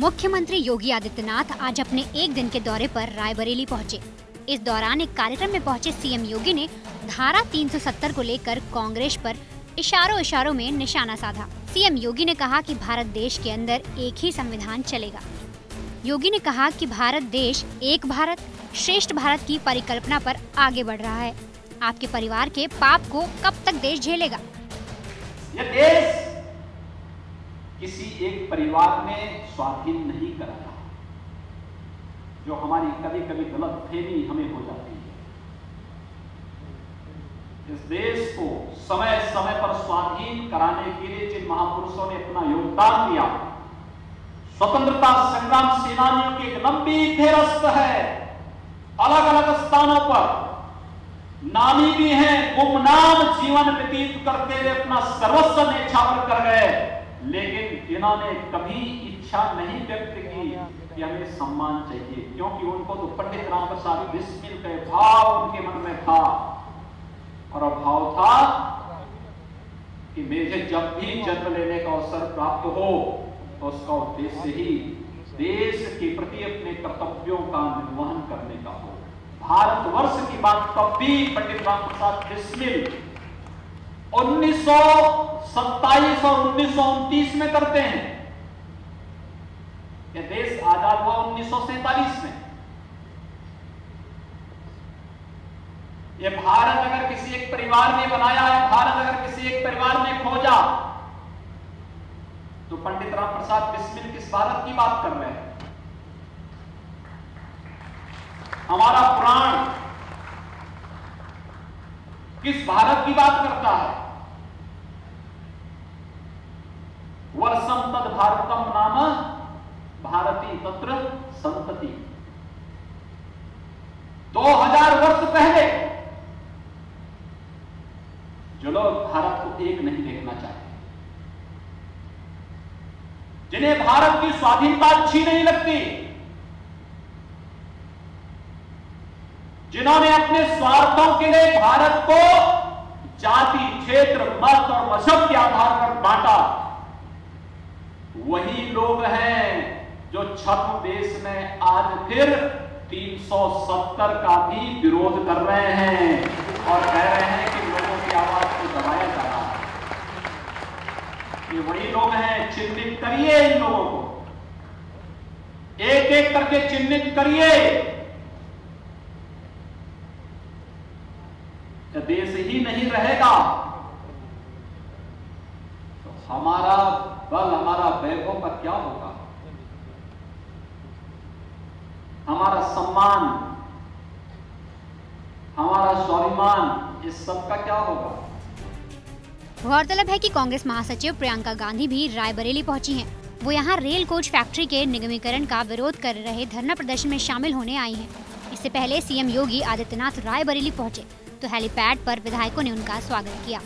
मुख्यमंत्री योगी आदित्यनाथ आज अपने एक दिन के दौरे पर रायबरेली पहुँचे। इस दौरान एक कार्यक्रम में पहुँचे सीएम योगी ने धारा 370 को लेकर कांग्रेस पर इशारों इशारों में निशाना साधा। सीएम योगी ने कहा कि भारत देश के अंदर एक ही संविधान चलेगा। योगी ने कहा कि भारत देश एक भारत, श्रेष्ठ भारत की परिकल्पना पर आगे बढ़ रहा है। आपके परिवार के पाप को कब तक देश झेलेगा? देश किसी एक परिवार में स्वाधीन नहीं करा था जो हमारी कभी कभी गलत फहमी हमें हो जाती है। इस देश को समय समय पर स्वाधीन कराने के लिए जिन महापुरुषों ने अपना योगदान दिया, स्वतंत्रता संग्राम सेनानियों की एक लंबी फेरस्त है। अलग अलग स्थानों पर नामी भी हैं, गुमनाम जीवन व्यतीत करते हुए अपना सर्वस्व नेछावर कर गए। लेकिन जिन्होंने कभी इच्छा नहीं व्यक्त की कि हमें सम्मान चाहिए, क्योंकि उनको तो पंडित राम प्रसाद बिस्मिल के भाव उनके मन में था। और भाव था कि मुझे जब भी जन्म लेने का अवसर प्राप्त हो तो उसका उद्देश्य ही देश के प्रति अपने कर्तव्यों का निर्वहन करने का हो। भारतवर्ष की बात तब भी पंडित राम प्रसाद बिस्मिल उन्नीस सौ सत्ताईस और उन्नीस में करते हैं। यह देश आज़ाद हुआ उन्नीस में। यह भारत अगर किसी एक परिवार ने बनाया है, भारत अगर किसी एक परिवार ने खोजा तो पंडित राम प्रसाद बिस्मिल किस भारत की बात कर रहे हैं? हमारा पुराण किस भारत की बात करता है? वर्षम तद भारतम नाम भारती तत्र संतति 2000 वर्ष पहले जो लोग भारत को एक नहीं देखना चाहते, जिन्हें भारत की स्वाधीनता अच्छी नहीं लगती, जिन्होंने अपने स्वार्थों के लिए भारत को जाति, क्षेत्र, मत और मज़हब के आधार पर बांटा वही लोग हैं जो छठ देश में आज फिर 370 का भी विरोध कर रहे हैं और कह रहे हैं कि लोगों की आवाज़ को दबाया जा रहा है। ये वही लोग हैं, चिन्हित करिए इन लोगों को। एक एक करके चिन्हित करिए। देश ही नहीं रहेगा? तो हमारा बल हमारा वैभव का क्या होगा हमारा सम्मान, हमारा स्वाभिमान, इस सब का क्या होगा गौरतलब है कि कांग्रेस महासचिव प्रियंका गांधी भी रायबरेली पहुँची हैं। वो यहाँ रेल कोच फैक्ट्री के निगमीकरण का विरोध कर रहे धरना प्रदर्शन में शामिल होने आई हैं। इससे पहले सीएम योगी आदित्यनाथ रायबरेली पहुँचे तो हेलीपैड पर विधायकों ने उनका स्वागत किया